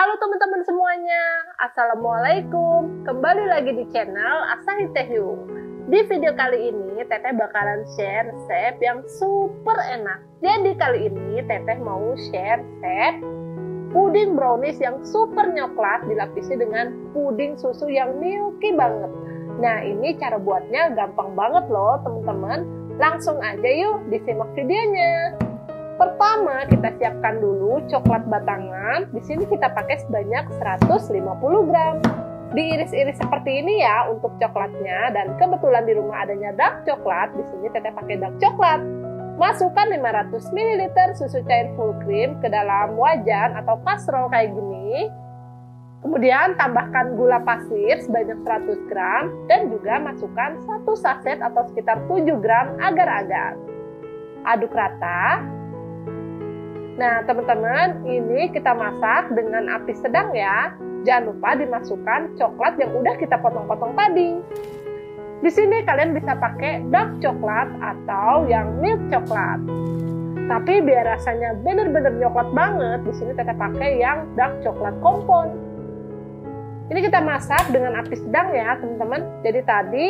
Halo teman-teman semuanya, Assalamualaikum. Kembali lagi di channel Asahi Tehyu. Di video kali ini, Teteh bakalan share resep yang super enak. Jadi kali ini, Teteh mau share resep puding brownies yang super nyoklat dilapisi dengan puding susu yang milky banget. Nah, ini cara buatnya gampang banget loh, teman-teman. Langsung aja yuk disimak videonya. Pertama, kita siapkan dulu coklat batangan. Di sini kita pakai sebanyak 150 gram. Diiris-iris seperti ini ya untuk coklatnya dan kebetulan di rumah adanya dark coklat, di sini teteh pakai dark coklat. Masukkan 500 ml susu cair full cream ke dalam wajan atau kastrol kayak gini. Kemudian tambahkan gula pasir sebanyak 100 gram dan juga masukkan satu saset atau sekitar 7 gram agar-agar. Aduk rata Nah, teman-teman, ini kita masak dengan api sedang ya. Jangan lupa dimasukkan coklat yang udah kita potong-potong tadi. Di sini kalian bisa pakai dark coklat atau yang milk coklat. Tapi biar rasanya bener-bener coklat banget, di sini kita pakai yang dark coklat kompon. Ini kita masak dengan api sedang ya, teman-teman. Jadi tadi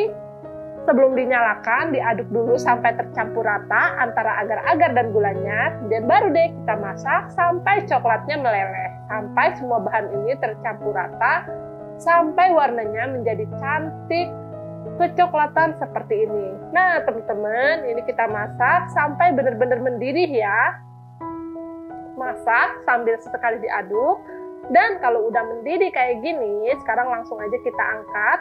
Sebelum dinyalakan, diaduk dulu sampai tercampur rata antara agar-agar dan gulanya. Dan baru deh kita masak sampai coklatnya meleleh. Sampai semua bahan ini tercampur rata. Sampai warnanya menjadi cantik kecoklatan seperti ini. Nah teman-teman, ini kita masak sampai benar-benar mendidih ya. Masak sambil sesekali diaduk. Dan kalau udah mendidih kayak gini, sekarang langsung aja kita angkat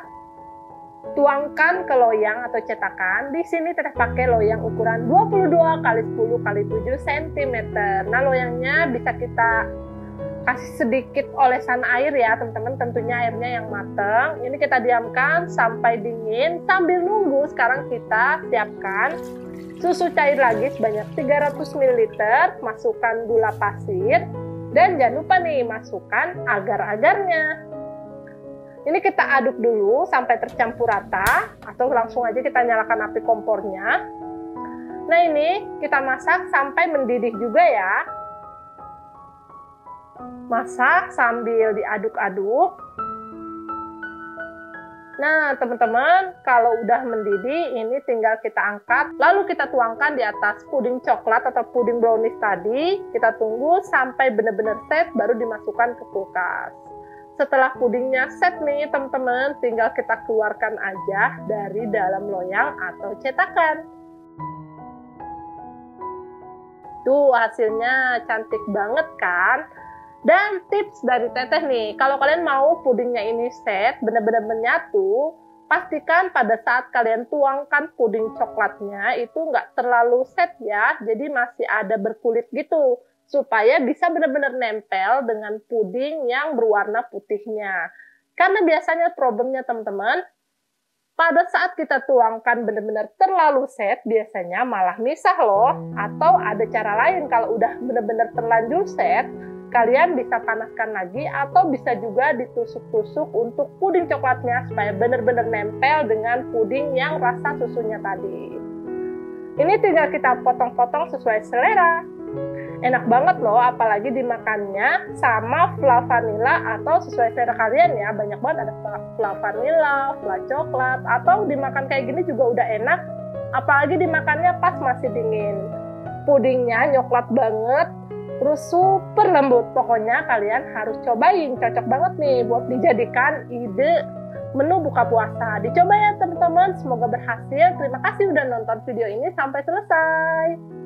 tuangkan ke loyang atau cetakan. Di sini tetap pakai loyang ukuran 22 kali 10 kali 7 cm. Nah, loyangnya bisa kita kasih sedikit olesan air ya, teman-teman. Tentunya airnya yang matang. Ini kita diamkan sampai dingin. Sambil nunggu, sekarang kita siapkan susu cair lagi sebanyak 300 ml. Masukkan gula pasir. Dan jangan lupa nih, masukkan agar-agarnya. Ini kita aduk dulu sampai tercampur rata atau langsung aja kita nyalakan api kompornya. Nah ini kita masak sampai mendidih juga ya. Masak sambil diaduk-aduk. Nah, teman-teman, kalau udah mendidih, ini tinggal kita angkat, lalu kita tuangkan di atas puding coklat atau puding brownies tadi. Kita tunggu sampai benar-benar set, baru dimasukkan ke kulkas setelah pudingnya set nih teman-teman, tinggal kita keluarkan aja dari dalam loyang atau cetakan. Tuh hasilnya cantik banget kan? Dan tips dari teteh nih, kalau kalian mau pudingnya ini set, benar-benar menyatu, pastikan pada saat kalian tuangkan puding coklatnya itu nggak terlalu set ya, jadi masih ada berkulit gitu supaya bisa benar-benar nempel dengan puding yang berwarna putihnya. Karena biasanya problemnya teman-teman, pada saat kita tuangkan benar-benar terlalu set, biasanya malah misah loh. Atau ada cara lain kalau udah benar-benar terlanjur set, kalian bisa panaskan lagi atau bisa juga ditusuk-tusuk untuk puding coklatnya supaya benar-benar nempel dengan puding yang rasa susunya tadi. Ini tinggal kita potong-potong sesuai selera enak banget loh apalagi dimakannya sama fla vanilla atau sesuai selera kalian ya. Banyak banget ada fla vanilla, fla coklat atau dimakan kayak gini juga udah enak. Apalagi dimakannya pas masih dingin. Pudingnya nyoklat banget terus super lembut. Pokoknya kalian harus cobain cocok banget nih buat dijadikan ide menu buka puasa. Dicoba ya teman-teman. Semoga berhasil. Terima kasih udah nonton video ini sampai selesai